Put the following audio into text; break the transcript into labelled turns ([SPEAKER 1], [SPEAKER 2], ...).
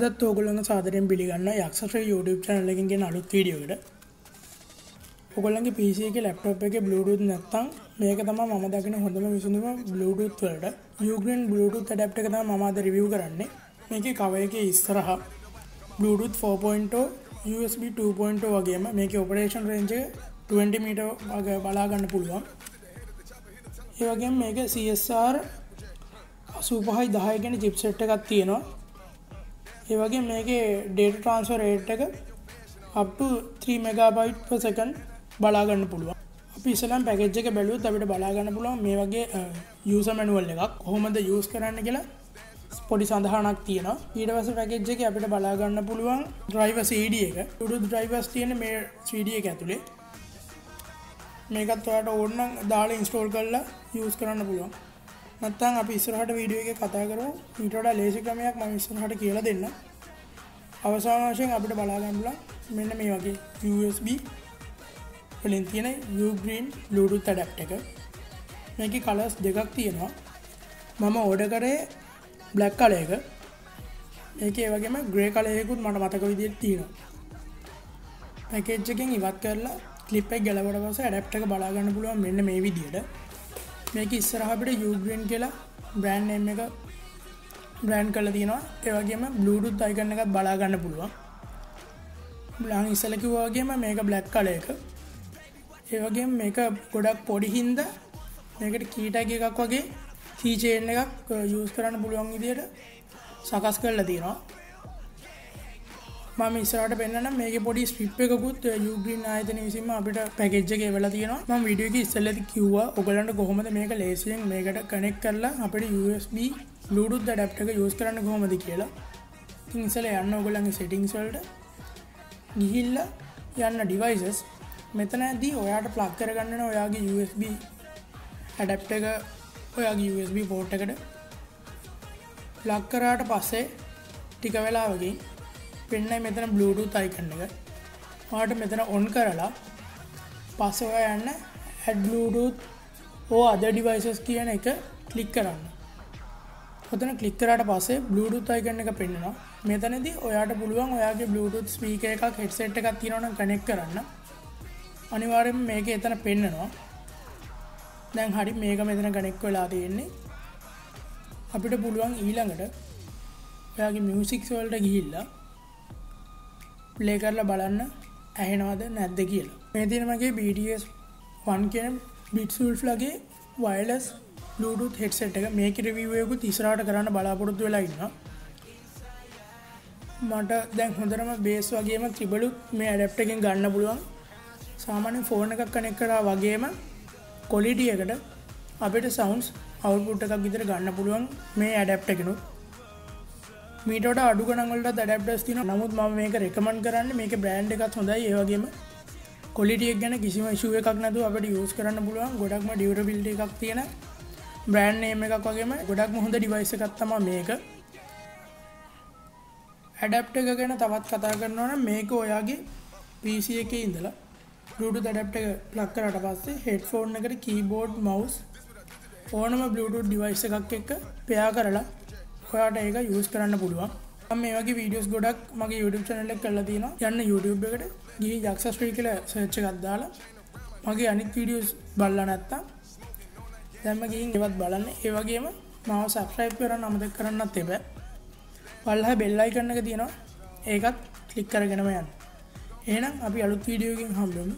[SPEAKER 1] අදත් ඕගොල්ලඟ සාදරයෙන් පිළිගන්න යක්ෂ YouTube channel එකකින් ගෙන අලුත් වීඩියෝ එකට. ඔයගොල්ලන්ගේ PC එකේ laptop එකේ Bluetooth නැත්තම් මේක තමයි මම දකින හොඳම විසඳුම Bluetooth වලට. Ugreen Bluetooth adapter එක තමයි මම අද review කරන්නේ. මේකේ cover එකේ ඉස්සරහා Bluetooth 4.0 USB 2.0 වගේම මේකේ operation range එක 20 meter වගේ බලා ගන්න පුළුවන්. ඒ වගේම මේක CSR 85 10 කියන chipset එකක් තියෙනවා. ඒ වගේ මේකේ ඩේට ට්‍රන්ස්ෆර් රේට් එක අප්ටු 3 මෙගබයිට් per second බලාගන්න පුළුවන්. අපි ඉස්සලම් පැකෙජ් එක බැලුවොත් අපිට බලාගන්න පුළුවන් මේ වගේ යූස මැනුවල් එකක්. කොහොමද යූස් කරන්න කියලා පොඩි සඳහනක් තියෙනවා. ඊට පස්සේ පැකේජ් එකේ අපිට බලාගන්න පුළුවන් ඩ්‍රයිවර් CD එක. Bluetooth drivers තියෙන මේ CD එක ඇතුලේ. මේකත් ඔයාලට ඕන නම් දාලා ඉන්ස්ටෝල් කරලා යූස් කරන්න පුළුවන්. නැත්තම් අපි ඉස්සරහට වීඩියෝ එකේ කතා කරමු. ඊට වඩා ලේසි ක්‍රමයක් මම ඉස්සරහට කියලා දෙන්න. අවසාන වශයෙන් අපිට බලා ගන්න පුළුවන් මෙන්න මේ වගේ USB වලින් තියෙන U green Bluetooth adapter එක. මේකේ කලර්ස් දෙකක් තියෙනවා. මම ඕඩර් කරේ බ්ලැක් කලර් එක. මේකේ ඒ වගේම ග්‍රේ කලර් එකකුත් මට මතක විදිහට තියෙනවා. පැකේජ් එකෙන් ඉවත් කරලා ක්ලිප් එක ගැලවුවට පස්සේ ඇඩැප්ටර් එක බලා ගන්න පුළුවන් මෙන්න මේ විදිහට. මේක ඉස්සරහ අපිට යූග්‍රන් කියලා බ්‍රෑන්් නේම් එක බ්‍රෑන්් කල තියෙනවා. ඒවගේම බ්ලුඩුත් අයිකන්න එකත් බලාගන්න පුළුවන්. බ්ලං ඉස්සලකිවවාගේම මේක බ්ලැක් කල එක. ඒවගේ මේක ගොඩක් පොඩි හින්ද මේකට කීටග එකක් වගේ කීචේන් එකක් uh, යස් කරන්න පුළුවන් ඉදියට සකස් කරලා තියෙනවා. මම ඉස්සරට පෙන්න්න මේක පොඩි ස්පිප් එකකුත් යුග්‍රීන් ආයතන විසිම අපිට පැකෙච්ජක වෙලා තියෙනවා. ම විඩියක ඉස්සල්ලති කිව්වා. ඔගලන්ට කොහොමද මේක ලේසියෙන් මේකට කනෙක් කරලා අපට USB ලුඩුත් ඩැප්ට එක යස් කරන්න කොහොමද කියලා. ඉංසල යන්න ඔගලන්ගේ සෙටිංස්වල්ට ගිහිල්ල යන්න ඩිවයිසස් මෙතන ඇදී ඔයාට ප්ලක් කරගන්න ඔයාගේ USB ඇඩප්ට එක ඔයාගේ USB පෝට් එකට. ලක්කරාට පස්සේ ටික වෙලාවගේ පෙන්න මෙතන බ්ලුටූත් අයිකන්න එක. වාට මෙතන ඔන් කරලා පස්සව යන්න ඇඩ්ලුටූත් ඕ අද ඩිවයිසස් කියන එක කලික් කරන්න. ඔතන කලික්කරට පස්සේ බ්ලුටූත් අයිකන්න එක පෙන්න්නවා. මෙතනති ඔයාට පුළුවන් ඔයාගේ බ්ලුටූත් ස්පීක එකක් හෙට්සෙට් එකක් තියෙනවන කනෙක් කරන්න. අනිවාරෙන් මේක එතන පෙන්න්නනවා දැන් හරි මේක මෙතන කනෙක් වෙලා තියෙන්නේ. අපිට පුළුවන් ඊළඟට ඔයාගේ මියසික්ස් වල්ට ගිහිල්ලා ප්ලේ කරලා බලන්න ඇහෙනවාද නැද්ද කියලා. මේ තිනමගේ BTS වන් කියන බිට්සුල්් ලගේ වයිලස් ලුඩුත් හෙට්සෙට් එක මේක රවිවයකු තිසරට කරන්න බලාපොරොත්තු වෙලා ඉන්න මට දැන් හොඳරම බේස් වගේම ත්‍රිබලුත් මේ ඇඩප්ටකින් ගන්න පුළුවන්. සාමාන්‍ය ෆෝන එකක් කනෙක් කරා වගේම කොලිටියකට අපිට සවන්ස් අවුපුට් එකක් විතර ගන්න පුළුවන් මේ ඇඩප්ට එකෙනුත් මීට අඩු ගනගලට දැඩප්ටස් තින නමුත් ම මේක රෙකමන් කරන්න මේක බ්‍රන්් එකත් හොඳයි ඒවගේම කොලිටියක් ගැන කිසිම ශුව එකක් නැතු අපට යස් කරන්න පුළුවන්. ගොඩක්ම ඩියවර බිල්ඩ එකක් තියෙන බ්‍රෑන්් ඒම එකක් වගේම ගොඩක් හොඳ ඩිවයිස එකත්තම මේක. ඇඩප්ට එක ගැන තවත් කතා කරනවන මේක ඔයාගේ පිසි එක ඉඳලා බluට දඩප්ට එක ලක්කරට පස්සේ හෙඩ් ෆෝන් එකට කීබෝඩ් මවස් ඕනම බluට ඩිවයිස එකක් එක්ක පයා කරලා හොයාට ඒක යස් කරන්න පුළුවන්. මේ වගේ වීඩියස් ගොඩක් මගේ YouTube චනල්ලක් කල්ලා තියෙන යන්න YouTube එකට ගී ජක්සස්්‍රී කල සච්ච ගත්දාලා මගේ අනිත් වීඩියස් බල්ල නැත්තා දැම ගින් එවත් බලන්න. ඒවගේම මව සබස්්‍රයිප් කරන්න අමද කරන්නත් එබ පල්හ බෙල්ලයි කරන්නක තියෙනවා. ඒකත් කලික් කරගෙනම යන්න. ඒනම් අපි අලුත් වීඩියෝකින් හම්බමු.